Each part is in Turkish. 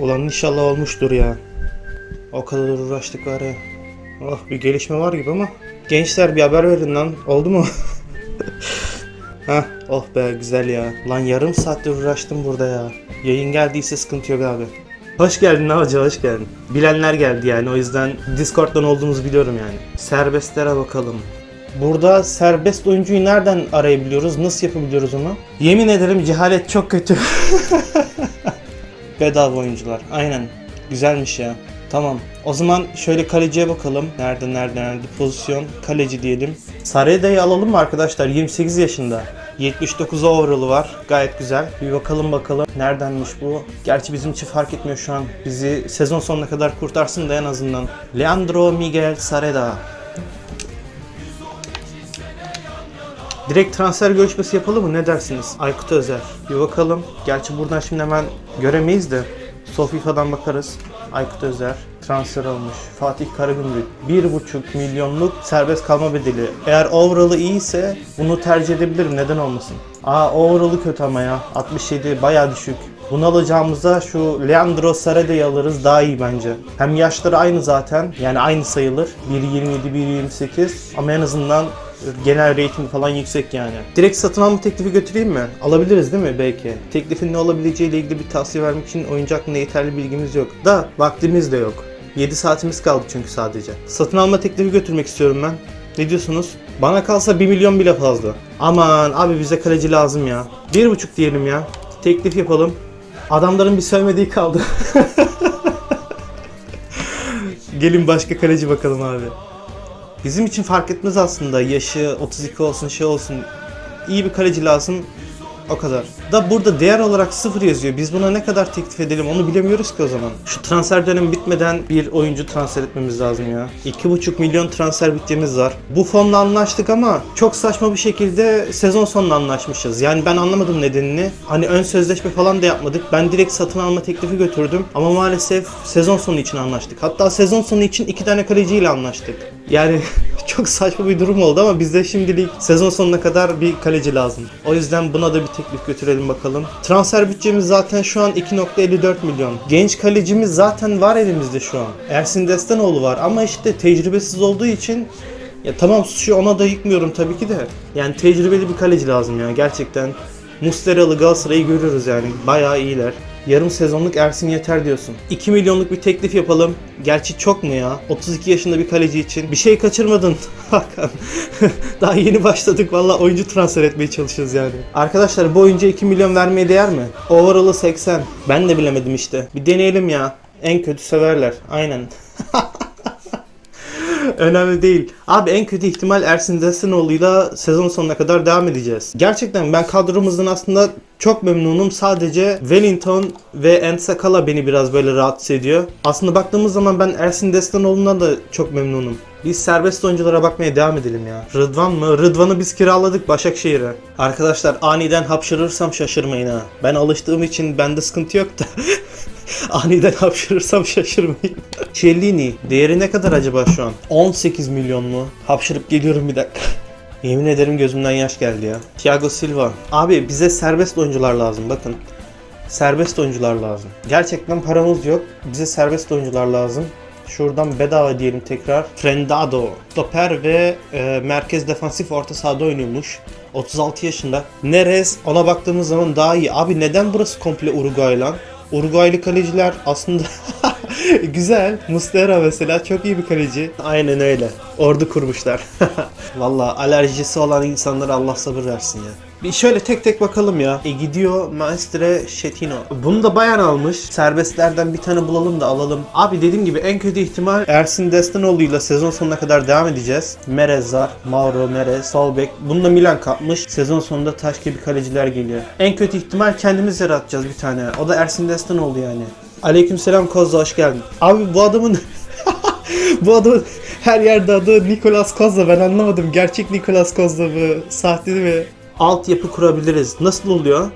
Ulan inşallah olmuştur ya. O kadar uğraştık var ya. Oh bir gelişme var gibi ama. Gençler bir haber verin lan. Oldu mu? Hah oh be güzel ya. Lan yarım saattir uğraştım burada ya. Yayın geldiyse sıkıntı yok abi. Hoş geldin Hacı hoş geldin. Bilenler geldi yani o yüzden Discord'dan olduğumuzu biliyorum yani. Serbestlere bakalım. Burada serbest oyuncuyu nereden arayabiliyoruz? Nasıl yapabiliyoruz onu? Yemin ederim cehalet çok kötü. Bedava oyuncular. Aynen. Güzelmiş ya. Tamam. O zaman şöyle kaleciye bakalım. Nerede nerede nerede pozisyon. Kaleci diyelim. Sareda'yı alalım mı arkadaşlar? 28 yaşında. 79 overall'ı var. Gayet güzel. Bir bakalım bakalım. Neredenmiş bu? Gerçi bizim için fark etmiyor şu an. Bizi sezon sonuna kadar kurtarsın da en azından. Leandro Miguel Sareda. Direkt transfer görüşmesi yapalım mı? Ne dersiniz? Aykut Özer. Bir bakalım. Gerçi buradan şimdi hemen göremeyiz de. Sofifa'dan bakarız. Aykut Özer transfer olmuş. Fatih Karagümrük 1,5 milyonluk serbest kalma bedeli. Eğer overall'ı iyiyse bunu tercih edebilirim. Neden olmasın? Aa overall'ı kötü ama ya. 67 baya düşük. Bunu alacağımıza şu Leandro Sareda'yı alırız daha iyi bence. Hem yaşları aynı zaten. Yani aynı sayılır. 1.27, 1.28 ama en azından genel rating falan yüksek yani. Direkt satın alma teklifi götüreyim mi? Alabiliriz değil mi belki? Teklifin ne olabileceğiyle ilgili bir tavsiye vermek için oyuncu hakkında yeterli bilgimiz yok. Da vaktimiz de yok. 7 saatimiz kaldı çünkü sadece. Satın alma teklifi götürmek istiyorum ben. Ne diyorsunuz? Bana kalsa 1 milyon bile fazla. Aman abi bize kaleci lazım ya. 1,5 diyelim ya. Teklif yapalım. Adamların bir söylemediği kaldı. Gelin başka kaleci bakalım abi. Bizim için fark etmez aslında yaşı 32 olsun şey olsun. İyi bir kaleci lazım. O kadar. Da burada değer olarak sıfır yazıyor. Biz buna ne kadar teklif edelim onu bilemiyoruz ki o zaman. Şu transfer dönemi bitmeden bir oyuncu transfer etmemiz lazım ya. 2,5 milyon transfer bütçemiz var. Bu fonla anlaştık ama çok saçma bir şekilde sezon sonunda anlaşmışız. Yani ben anlamadım nedenini. Hani ön sözleşme falan da yapmadık. Ben direkt satın alma teklifi götürdüm. Ama maalesef sezon sonu için anlaştık. Hatta sezon sonu için iki tane kaleciyle anlaştık. Yani çok saçma bir durum oldu ama bizde şimdilik sezon sonuna kadar bir kaleci lazım. O yüzden buna da bir teklif götürelim bakalım. Transfer bütçemiz zaten şu an 2.54 milyon. Genç kalecimiz zaten var elimizde şu an. Ersin Destanoğlu var ama işte tecrübesiz olduğu için ya tamam suçu ona da yıkmıyorum tabii ki de. Yani tecrübeli bir kaleci lazım ya gerçekten. Musteralı Galatasaray'ı görüyoruz yani. Bayağı iyiler. Yarım sezonluk Ersin yeter diyorsun. 2 milyonluk bir teklif yapalım. Gerçi çok mu ya? 32 yaşında bir kaleci için. Bir şey kaçırmadın Hakan. Daha yeni başladık valla oyuncu transfer etmeye çalışıyoruz yani. Arkadaşlar bu oyuncuya 2 milyon vermeye değer mi? Overall'ı 80. Ben de bilemedim işte. Bir deneyelim ya. En kötü severler. Aynen. Önemli değil. Abi en kötü ihtimal Ersin Destanoğlu'yla sezon sonuna kadar devam edeceğiz. Gerçekten ben kadromuzdan aslında çok memnunum. Sadece Wellington ve Ensakala beni biraz böyle rahatsız ediyor. Aslında baktığımız zaman ben Ersin Destanoğlu'na da çok memnunum. Biz serbest oyunculara bakmaya devam edelim ya. Rıdvan mı? Rıdvan'ı biz kiraladık Başakşehir'e. Arkadaşlar aniden hapşırırsam şaşırmayın ha. Ben alıştığım için bende sıkıntı yok da. Aniden hapşırırsam şaşırmayın. Cellini değeri ne kadar acaba şu an? 18 milyon mu? Hapşırıp geliyorum bir dakika. Yemin ederim gözümden yaş geldi ya. Thiago Silva. Abi bize serbest oyuncular lazım bakın. Serbest oyuncular lazım. Gerçekten paramız yok. Bize serbest oyuncular lazım. Şuradan bedava diyelim tekrar. Frendado. Stoper ve e, merkez defansif orta sahada oynuyormuş. 36 yaşında. Neres ona baktığımız zaman daha iyi. Abi neden burası komple Uruguay lan? Uruguaylı kaleciler aslında güzel. Muslera mesela çok iyi bir kaleci. Aynen öyle. Ordu kurmuşlar. Valla alerjisi olan insanlara Allah sabır versin ya. Bir şöyle tek tek bakalım ya. E gidiyor Maestre Şetino. Bunu da bayan almış. Serbestlerden bir tane bulalım da alalım. Abi dediğim gibi en kötü ihtimal Ersin Destanoğlu'yla sezon sonuna kadar devam edeceğiz. Merez var. Mauro Merez. Solbek. Bunu da Milan kapmış. Sezon sonunda taş gibi kaleciler geliyor. En kötü ihtimal kendimiz yaratacağız bir tane. O da Ersin Destanoğlu yani. Aleykümselam Kozza hoş geldin. Abi bu adamın bu adamın her yerde adı Nicolas Kozza ben anlamadım. Gerçek Nicolas Kozza mı? Sahte mi? Altyapı kurabiliriz. Nasıl oluyor?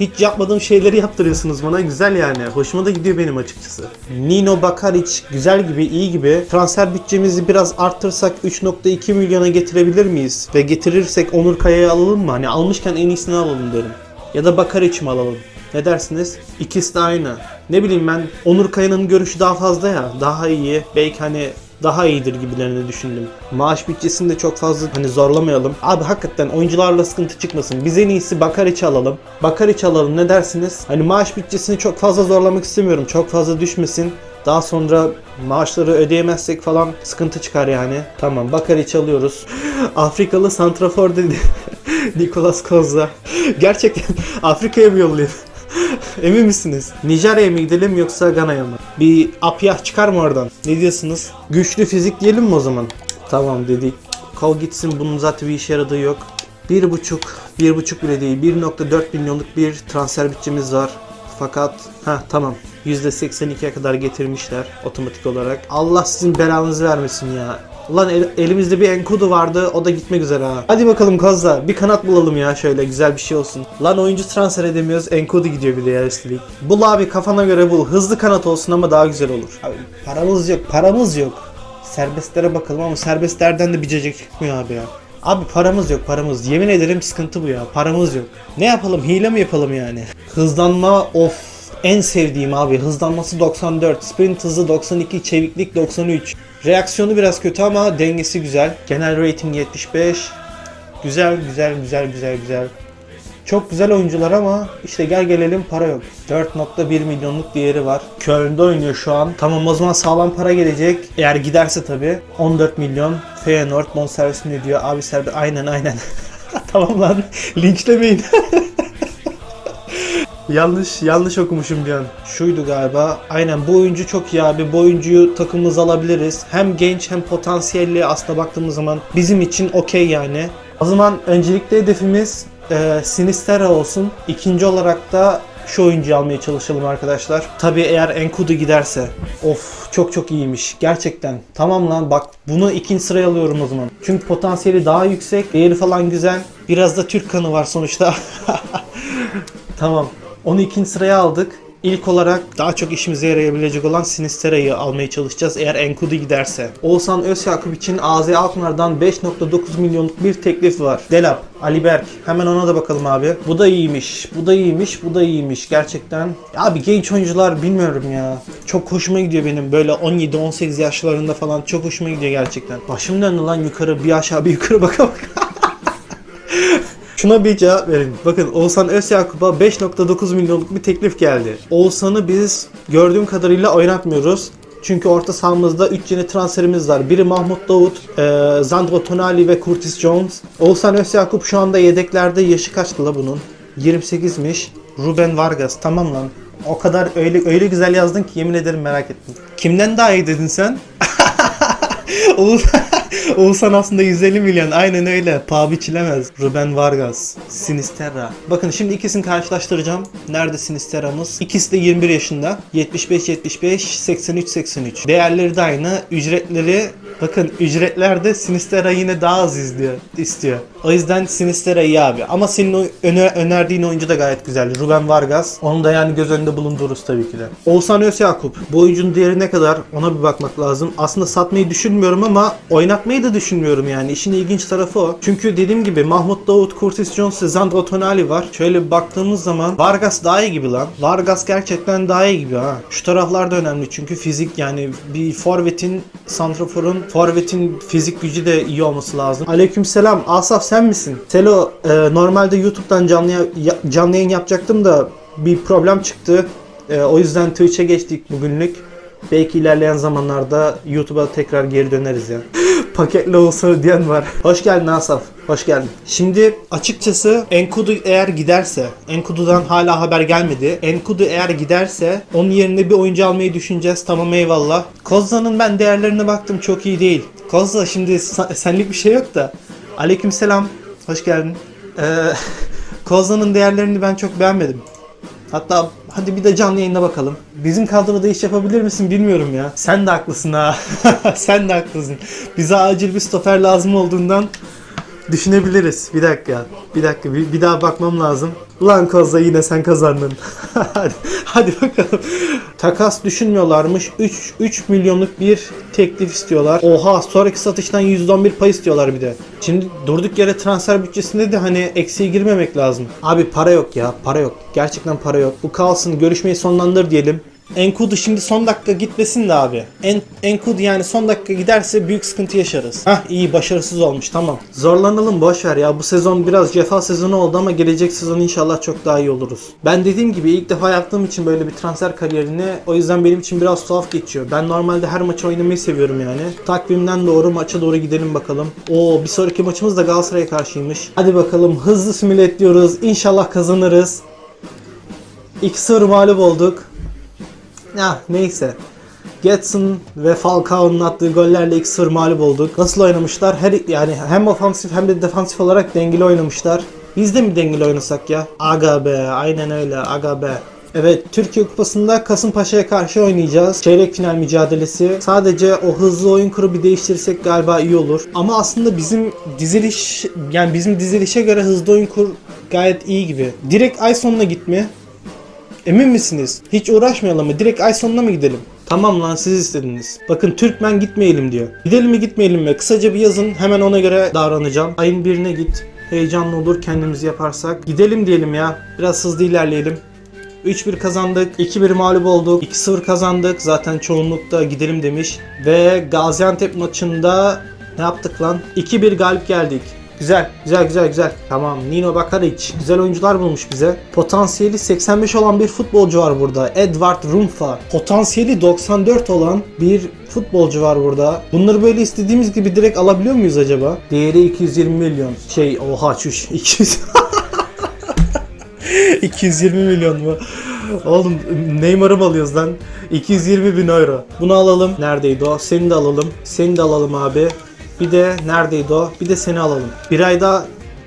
Hiç yapmadığım şeyleri yaptırıyorsunuz bana. Güzel yani. Hoşuma da gidiyor benim açıkçası. Nino Bakaric güzel gibi, iyi gibi. Transfer bütçemizi biraz arttırsak 3.2 milyona getirebilir miyiz? Ve getirirsek Onur Kaya'yı alalım mı? Hani almışken en iyisini alalım derim. Ya da Bakaric mi alalım? Ne dersiniz? İkisi de aynı. Ne bileyim ben Onur Kaya'nın görüşü daha fazla ya. Daha iyi. Belki hani daha iyidir gibilerini düşündüm. Maaş bütçesini de çok fazla hani zorlamayalım. Abi hakikaten oyuncularla sıkıntı çıkmasın. Biz en iyisi Bakaric alalım. Bakaric alalım ne dersiniz? Hani maaş bütçesini çok fazla zorlamak istemiyorum. Çok fazla düşmesin. Daha sonra maaşları ödeyemezsek falan sıkıntı çıkar yani. Tamam Bakaric alıyoruz. Afrikalı santrafor dedi. Nicolas Kozza. Gerçekten Afrika'ya mı yollayayım? Emin misiniz? Nijerya'ya mı gidelim yoksa Gana'ya mı? Bir apyah çıkar mı oradan? Ne diyorsunuz? Güçlü fizik diyelim mi o zaman? Tamam dedik. Kol gitsin bunun zaten bir işe yaradığı yok. Bir buçuk, bir buçuk bile değil. 1.4 milyonluk bir transfer bütçemiz var. Fakat ha tamam. %82'ye kadar getirmişler otomatik olarak. Allah sizin belanızı vermesin ya. Ulan el- elimizde bir enkodu vardı o da gitmek üzere ha. Hadi bakalım Kozza bir kanat bulalım ya şöyle güzel bir şey olsun. Lan oyuncu transfer edemiyoruz enkodu gidiyor bir de ya üstelik. Bul abi kafana göre bul. Hızlı kanat olsun ama daha güzel olur. Abi paramız yok paramız yok. Serbestlere bakalım ama serbestlerden de bir cacık çıkmıyor abi ya. Abi paramız yok paramız. Yemin ederim sıkıntı bu ya. Paramız yok. Ne yapalım? Hile mi yapalım yani? Hızlanma of. En sevdiğim abi. Hızlanması 94. Sprint hızı 92. Çeviklik 93. Reaksiyonu biraz kötü ama dengesi güzel. Genel rating 75. Güzel güzel güzel güzel güzel. Çok güzel oyuncular ama işte gel gelelim para yok. 4.1 milyonluk değeri var. Köln'de oynuyor şu an. Tamam o zaman sağlam para gelecek. Eğer giderse tabi 14 milyon. Feyenoord bonservisini ödüyor. Abi serbe aynen aynen. tamam lan linçlemeyin. yanlış yanlış okumuşum bir an. Şuydu galiba. Aynen bu oyuncu çok iyi abi. Bu oyuncuyu takımımıza alabiliriz. Hem genç hem potansiyelli aslında baktığımız zaman bizim için okey yani. O zaman öncelikle hedefimiz e, Sinistera olsun. İkinci olarak da şu oyuncuyu almaya çalışalım arkadaşlar. Tabii eğer Enkudu giderse. Of çok çok iyiymiş. Gerçekten. Tamam lan bak bunu ikinci sıraya alıyorum o zaman. Çünkü potansiyeli daha yüksek. Değeri falan güzel. Biraz da Türk kanı var sonuçta. tamam. Onu ikinci sıraya aldık. İlk olarak daha çok işimize yarayabilecek olan Sinistera'yı almaya çalışacağız eğer Enkudu giderse. Oğuzhan Özyakup için AZ Alkmaar'dan 5.9 milyonluk bir teklif var. Delap, Ali Berk. Hemen ona da bakalım abi. Bu da iyiymiş. Bu da iyiymiş. Bu da iyiymiş. Gerçekten. Abi genç oyuncular bilmiyorum ya. Çok hoşuma gidiyor benim. Böyle 17-18 yaşlarında falan çok hoşuma gidiyor gerçekten. Başım döndü lan yukarı bir aşağı bir yukarı baka baka. Şuna bir cevap verin. Bakın Oğuzhan Özyakup'a 5.9 milyonluk bir teklif geldi. Oğuzhan'ı biz gördüğüm kadarıyla oynatmıyoruz. Çünkü orta sahamızda 3 yeni transferimiz var. Biri Mahmut Davut, e, Zandro Tonali ve Curtis Jones. Oğuzhan Özyakup şu anda yedeklerde yaşı kaçtı la bunun? 28'miş. Ruben Vargas. Tamam lan. O kadar öyle öyle güzel yazdın ki yemin ederim merak ettim. Kimden daha iyi dedin sen? Oğuzhan, aslında 150 milyon. Aynen öyle. Paha biçilemez. Ruben Vargas. Sinisterra. Bakın şimdi ikisini karşılaştıracağım. Nerede Sinisterra'mız? İkisi de 21 yaşında. 75-75, 83-83. Değerleri de aynı. Ücretleri Bakın ücretlerde Sinisterra yine daha az izliyor, istiyor. O yüzden Sinisterra iyi abi. Ama senin öne- önerdiğin oyuncu da gayet güzel. Ruben Vargas. Onu da yani göz önünde bulundururuz tabii ki de. Oğuzhan Özyakup. Bu oyuncunun değeri ne kadar? Ona bir bakmak lazım. Aslında satmayı düşünmüyorum ama oynatmayı da düşünmüyorum yani. İşin ilginç tarafı o. Çünkü dediğim gibi Mahmut Davut, Curtis Jones ve Zandro Tonali var. Şöyle bir baktığımız zaman Vargas daha iyi gibi lan. Vargas gerçekten daha iyi gibi ha. Şu taraflar da önemli çünkü fizik yani bir forvetin, santraforun, forvetin fizik gücü de iyi olması lazım. Aleykümselam. Asaf sen misin? Selo e, normalde YouTube'dan canlı ya- canlı yayın yapacaktım da bir problem çıktı. E, o yüzden Twitch'e geçtik bugünlük. Belki ilerleyen zamanlarda YouTube'a tekrar geri döneriz ya. Paketli olsa diyen var. Hoş geldin Asaf. Hoş geldin. Şimdi açıkçası Enkudu eğer giderse, Enkudu'dan hala haber gelmedi. Enkudu eğer giderse onun yerine bir oyuncu almayı düşüneceğiz. Tamam eyvallah. Kozza'nın ben değerlerine baktım çok iyi değil. Kozza şimdi senlik bir şey yok da. Aleykümselam. Hoş geldin. Ee, Kozza'nın değerlerini ben çok beğenmedim. Hatta hadi bir de canlı yayına bakalım. Bizim kadroda iş yapabilir misin bilmiyorum ya. Sen de haklısın ha. Sen de haklısın. Bize acil bir stoper lazım olduğundan Düşünebiliriz. Bir dakika. Bir dakika. Bir, bir daha bakmam lazım. Ulan Kozza yine sen kazandın. hadi, hadi bakalım. Takas düşünmüyorlarmış. 3, 3 milyonluk bir teklif istiyorlar. Oha sonraki satıştan %11 pay istiyorlar bir de. Şimdi durduk yere transfer bütçesinde de hani eksiğe girmemek lazım. Abi para yok ya. Para yok. Gerçekten para yok. Bu kalsın. Görüşmeyi sonlandır diyelim. Enkudu şimdi son dakika gitmesin de abi. En, Enkudu yani son dakika giderse büyük sıkıntı yaşarız. Hah iyi başarısız olmuş tamam. Zorlanalım boş ver ya. Bu sezon biraz cefa sezonu oldu ama gelecek sezon inşallah çok daha iyi oluruz. Ben dediğim gibi ilk defa yaptığım için böyle bir transfer kariyerini o yüzden benim için biraz tuhaf geçiyor. Ben normalde her maçı oynamayı seviyorum yani. Takvimden doğru maça doğru gidelim bakalım. Oo bir sonraki maçımız da Galatasaray'a karşıymış. Hadi bakalım hızlı simüle ediyoruz. İnşallah kazanırız. 2-0 mağlup olduk. Ya neyse. Getson ve Falcao'nun attığı gollerle 2-0 mağlup olduk. Nasıl oynamışlar? Her yani hem ofansif hem de defansif olarak dengeli oynamışlar. Biz de mi dengeli oynasak ya? Aga be, aynen öyle. Aga be. Evet, Türkiye Kupası'nda Kasımpaşa'ya karşı oynayacağız. Çeyrek final mücadelesi. Sadece o hızlı oyun kuru bir değiştirsek galiba iyi olur. Ama aslında bizim diziliş yani bizim dizilişe göre hızlı oyun kur gayet iyi gibi. Direkt ay sonuna gitme. Emin misiniz? Hiç uğraşmayalım mı? Direkt ay sonuna mı gidelim? Tamam lan siz istediniz. Bakın Türkmen gitmeyelim diyor. Gidelim mi gitmeyelim mi? Kısaca bir yazın hemen ona göre davranacağım. Ayın birine git. Heyecanlı olur kendimizi yaparsak. Gidelim diyelim ya. Biraz hızlı ilerleyelim. 3-1 kazandık. 2-1 mağlup olduk. 2-0 kazandık. Zaten çoğunlukta gidelim demiş. Ve Gaziantep maçında ne yaptık lan? 2-1 galip geldik. Güzel, güzel, güzel, güzel. Tamam, Nino Bakaric. Güzel oyuncular bulmuş bize. Potansiyeli 85 olan bir futbolcu var burada. Edward Rumfa. Potansiyeli 94 olan bir futbolcu var burada. Bunları böyle istediğimiz gibi direkt alabiliyor muyuz acaba? Değeri 220 milyon. Şey, oha çüş. 200... 220 milyon mu? Oğlum Neymar'ı mı alıyoruz lan? 220 bin euro. Bunu alalım. Neredeydi o? Seni de alalım. Seni de alalım abi. Bir de neredeydi o? Bir de seni alalım. Bir ayda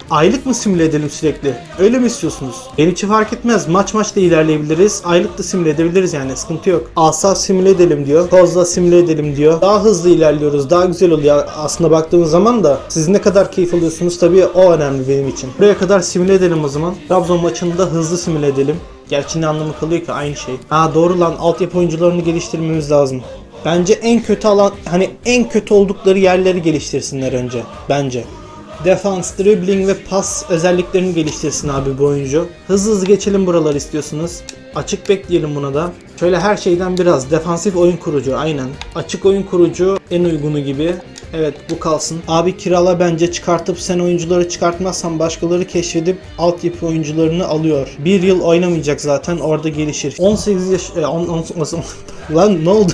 aylık mı simüle edelim sürekli? Öyle mi istiyorsunuz? Benim için fark etmez. Maç maç da ilerleyebiliriz. Aylık da simüle edebiliriz yani. Sıkıntı yok. Asaf simüle edelim diyor. Kozla simüle edelim diyor. Daha hızlı ilerliyoruz. Daha güzel oluyor. Aslında baktığımız zaman da siz ne kadar keyif alıyorsunuz tabii o önemli benim için. Buraya kadar simüle edelim o zaman. Trabzon maçında hızlı simüle edelim. Gerçi ne anlamı kalıyor ki aynı şey. Ha doğru lan altyapı oyuncularını geliştirmemiz lazım. Bence en kötü alan hani en kötü oldukları yerleri geliştirsinler önce bence. Defans, dribbling ve pas özelliklerini geliştirsin abi bu oyuncu. Hızlı hızlı geçelim buraları istiyorsunuz. Açık bekleyelim buna da. Şöyle her şeyden biraz. Defansif oyun kurucu aynen. Açık oyun kurucu en uygunu gibi. Evet bu kalsın. Abi kirala bence çıkartıp sen oyuncuları çıkartmazsan başkaları keşfedip altyapı oyuncularını alıyor. Bir yıl oynamayacak zaten orada gelişir. 18 yaş... E, on, on, on, lan ne oldu?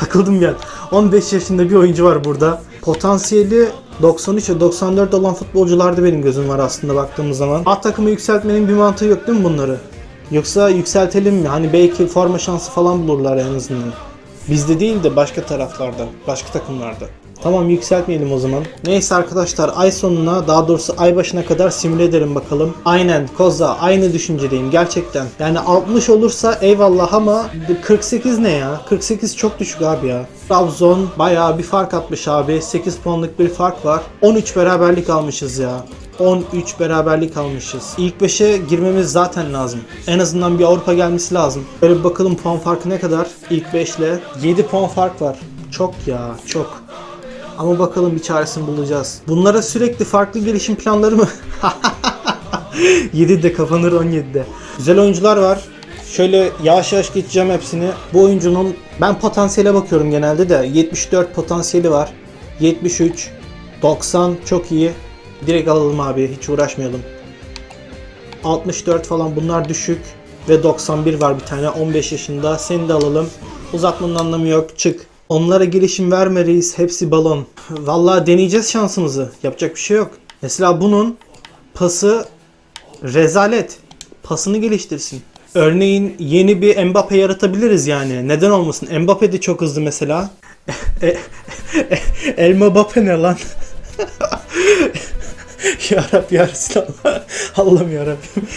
Takıldım ya. 15 yaşında bir oyuncu var burada. Potansiyeli 93 ve 94 olan futbolcularda benim gözüm var aslında baktığımız zaman. A takımı yükseltmenin bir mantığı yok değil mi bunları? Yoksa yükseltelim mi? Hani belki forma şansı falan bulurlar en azından. Bizde değil de başka taraflarda, başka takımlarda. Tamam yükseltmeyelim o zaman. Neyse arkadaşlar ay sonuna daha doğrusu ay başına kadar simüle edelim bakalım. Aynen Koza aynı düşüncedeyim gerçekten. Yani 60 olursa eyvallah ama 48 ne ya? 48 çok düşük abi ya. Trabzon bayağı bir fark atmış abi. 8 puanlık bir fark var. 13 beraberlik almışız ya. 13 beraberlik almışız. İlk 5'e girmemiz zaten lazım. En azından bir Avrupa gelmesi lazım. Böyle bir bakalım puan farkı ne kadar? İlk 5 ile 7 puan fark var. Çok ya çok. Ama bakalım bir çaresini bulacağız. Bunlara sürekli farklı gelişim planları mı? 7'de kapanır 17'de. Güzel oyuncular var. Şöyle yavaş yavaş geçeceğim hepsini. Bu oyuncunun ben potansiyele bakıyorum genelde de 74 potansiyeli var. 73, 90 çok iyi. Direkt alalım abi hiç uğraşmayalım. 64 falan bunlar düşük. Ve 91 var bir tane 15 yaşında. Seni de alalım. Uzatmanın anlamı yok. Çık. Onlara gelişim verme reis. Hepsi balon. Vallahi deneyeceğiz şansımızı. Yapacak bir şey yok. Mesela bunun pası rezalet. Pasını geliştirsin. Örneğin yeni bir Mbappe yaratabiliriz yani. Neden olmasın? Mbappe de çok hızlı mesela. El Mbappe ne lan? ya Rabbi ya Resulallah. Allah'ım ya Rabbim.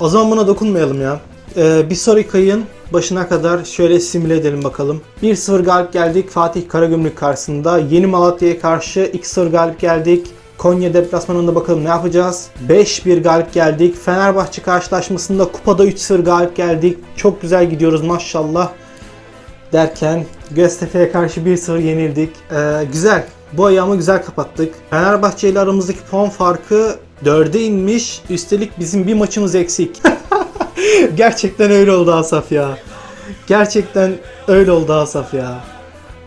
O zaman buna dokunmayalım ya. Ee, bir sonraki ayın başına kadar şöyle simüle edelim bakalım. 1-0 galip geldik Fatih Karagümrük karşısında. Yeni Malatya'ya karşı 2-0 galip geldik. Konya deplasmanında bakalım ne yapacağız. 5-1 galip geldik. Fenerbahçe karşılaşmasında kupada 3-0 galip geldik. Çok güzel gidiyoruz maşallah. Derken Göztepe'ye karşı 1-0 yenildik. Ee, güzel. Bu ayağımı güzel kapattık. Fenerbahçe ile aramızdaki puan farkı 4'e inmiş. Üstelik bizim bir maçımız eksik. Gerçekten öyle oldu Asaf ya. Gerçekten öyle oldu Asaf ya.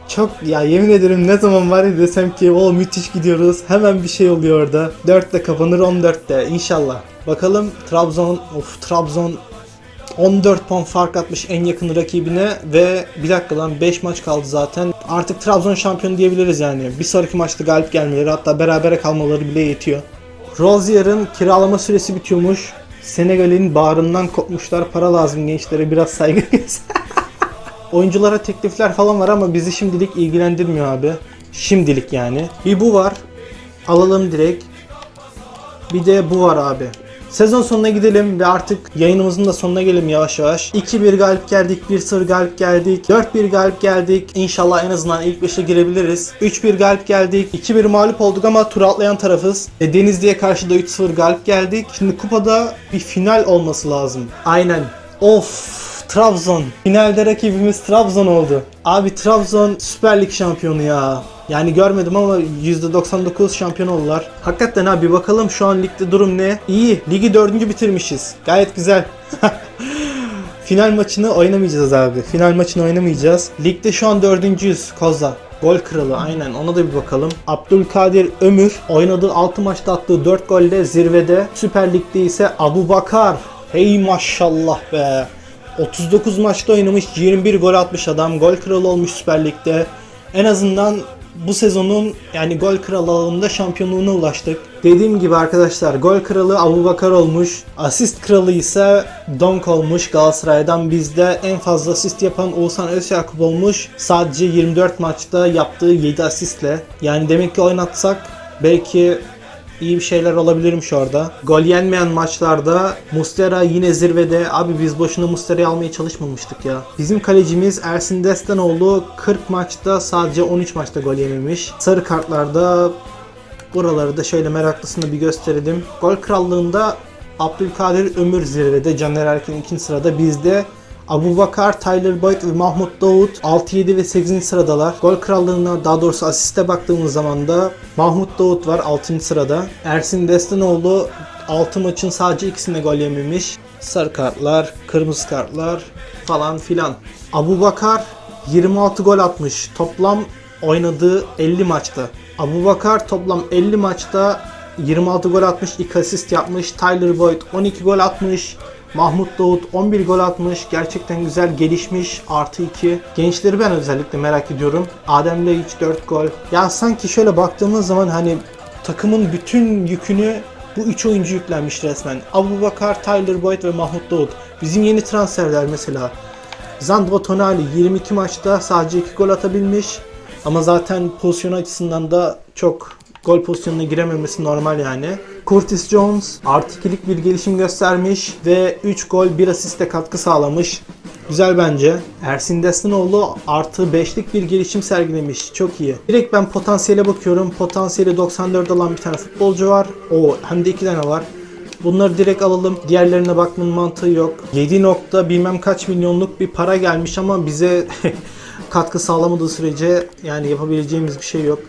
Çok ya yemin ederim ne zaman var ya desem ki o müthiş gidiyoruz. Hemen bir şey oluyor orada. 4'te kapanır 14'te inşallah. Bakalım Trabzon of Trabzon 14 puan fark atmış en yakın rakibine ve bir dakika lan 5 maç kaldı zaten. Artık Trabzon şampiyon diyebiliriz yani. Bir sonraki maçta galip gelmeleri hatta berabere kalmaları bile yetiyor. Rozier'ın kiralama süresi bitiyormuş. Senegal'in bağrından kopmuşlar. Para lazım gençlere biraz saygı Oyunculara teklifler falan var ama bizi şimdilik ilgilendirmiyor abi. Şimdilik yani. Bir bu var. Alalım direkt. Bir de bu var abi. Sezon sonuna gidelim ve artık yayınımızın da sonuna gelelim yavaş yavaş. 2-1 galip geldik, 1-0 galip geldik, 4-1 galip geldik. İnşallah en azından ilk 5'e girebiliriz. 3-1 galip geldik, 2-1 mağlup olduk ama tur atlayan tarafız. E, Denizli'ye karşı da 3-0 galip geldik. Şimdi kupada bir final olması lazım. Aynen. Of Trabzon. Finalde rakibimiz Trabzon oldu. Abi Trabzon Süper Lig şampiyonu ya. Yani görmedim ama %99 şampiyon oldular. Hakikaten abi bakalım şu an ligde durum ne? İyi. Ligi dördüncü bitirmişiz. Gayet güzel. Final maçını oynamayacağız abi. Final maçını oynamayacağız. Ligde şu an dördüncüyüz Koza. Gol kralı aynen ona da bir bakalım. Abdülkadir Ömür oynadığı 6 maçta attığı 4 golle zirvede. Süper Lig'de ise Abu Bakar. Hey maşallah be. 39 maçta oynamış, 21 gol atmış adam. Gol kralı olmuş Süper Lig'de. En azından bu sezonun yani gol kralı alanında şampiyonluğuna ulaştık. Dediğim gibi arkadaşlar gol kralı Abu Bakar olmuş. Asist kralı ise Donk olmuş Galatasaray'dan. Bizde en fazla asist yapan Oğuzhan Özyakup olmuş. Sadece 24 maçta yaptığı 7 asistle. Yani demek ki oynatsak belki iyi bir şeyler olabilirmiş orada. Gol yenmeyen maçlarda Mustera yine zirvede. Abi biz boşuna Mustera'yı almaya çalışmamıştık ya. Bizim kalecimiz Ersin Destanoğlu 40 maçta sadece 13 maçta gol yememiş. Sarı kartlarda buraları da şöyle meraklısını bir gösterelim. Gol krallığında Abdülkadir Ömür zirvede. Caner Erkin ikinci sırada. Bizde Abu Bakar, Tyler Boyd ve Mahmut Davut 6, 7 ve 8. sıradalar. Gol krallığına daha doğrusu asiste baktığımız zaman da Mahmut Davut var 6. sırada. Ersin Destanoğlu 6 maçın sadece ikisinde gol yememiş. Sarı kartlar, kırmızı kartlar falan filan. Abu Bakar 26 gol atmış. Toplam oynadığı 50 maçta. Abu Bakar toplam 50 maçta 26 gol atmış, 2 asist yapmış. Tyler Boyd 12 gol atmış. Mahmut Davut 11 gol atmış. Gerçekten güzel gelişmiş. Artı 2. Gençleri ben özellikle merak ediyorum. Adem Leic 4 gol. Ya sanki şöyle baktığımız zaman hani takımın bütün yükünü bu 3 oyuncu yüklenmiş resmen. Abu Bakar, Tyler Boyd ve Mahmut Davut. Bizim yeni transferler mesela. Zandvo Tonali 22 maçta sadece 2 gol atabilmiş. Ama zaten pozisyon açısından da çok gol pozisyonuna girememesi normal yani. Curtis Jones artı bir gelişim göstermiş ve 3 gol 1 asiste katkı sağlamış. Güzel bence. Ersin Destanoğlu artı 5'lik bir gelişim sergilemiş. Çok iyi. Direkt ben potansiyele bakıyorum. Potansiyeli 94 olan bir tane futbolcu var. O hem de iki tane var. Bunları direkt alalım. Diğerlerine bakmanın mantığı yok. 7 nokta bilmem kaç milyonluk bir para gelmiş ama bize katkı sağlamadığı sürece yani yapabileceğimiz bir şey yok.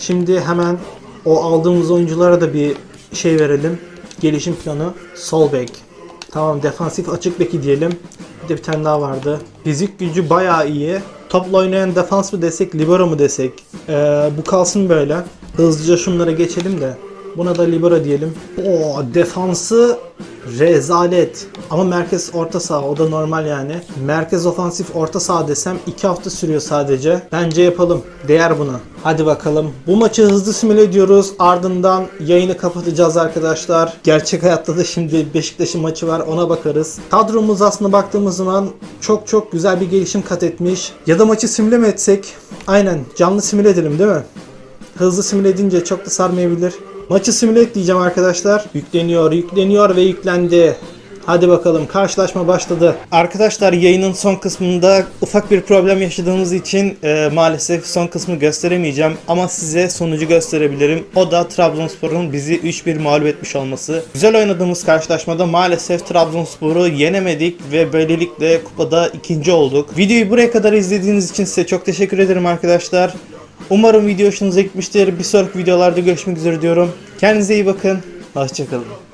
Şimdi hemen o aldığımız oyunculara da bir şey verelim. Gelişim planı. Sol bek. Tamam defansif açık beki diyelim. Bir de bir tane daha vardı. Fizik gücü bayağı iyi. Topla oynayan defans mı desek, libero mu desek? Ee, bu kalsın böyle. Hızlıca şunlara geçelim de. Buna da libero diyelim. O defansı rezalet. Ama merkez orta saha o da normal yani. Merkez ofansif orta saha desem 2 hafta sürüyor sadece. Bence yapalım. Değer buna. Hadi bakalım. Bu maçı hızlı simüle ediyoruz. Ardından yayını kapatacağız arkadaşlar. Gerçek hayatta da şimdi Beşiktaş'ın maçı var. Ona bakarız. Kadromuz aslında baktığımız zaman çok çok güzel bir gelişim kat etmiş. Ya da maçı simüle mi etsek? Aynen. Canlı simüle edelim değil mi? Hızlı simüle edince çok da sarmayabilir. Maçı simüle diyeceğim arkadaşlar. Yükleniyor, yükleniyor ve yüklendi. Hadi bakalım karşılaşma başladı. Arkadaşlar yayının son kısmında ufak bir problem yaşadığımız için e, maalesef son kısmı gösteremeyeceğim. Ama size sonucu gösterebilirim. O da Trabzonspor'un bizi 3-1 mağlup etmiş olması. Güzel oynadığımız karşılaşmada maalesef Trabzonspor'u yenemedik ve böylelikle kupada ikinci olduk. Videoyu buraya kadar izlediğiniz için size çok teşekkür ederim arkadaşlar. Umarım video hoşunuza gitmiştir. Bir sonraki videolarda görüşmek üzere diyorum. Kendinize iyi bakın. Hoşçakalın.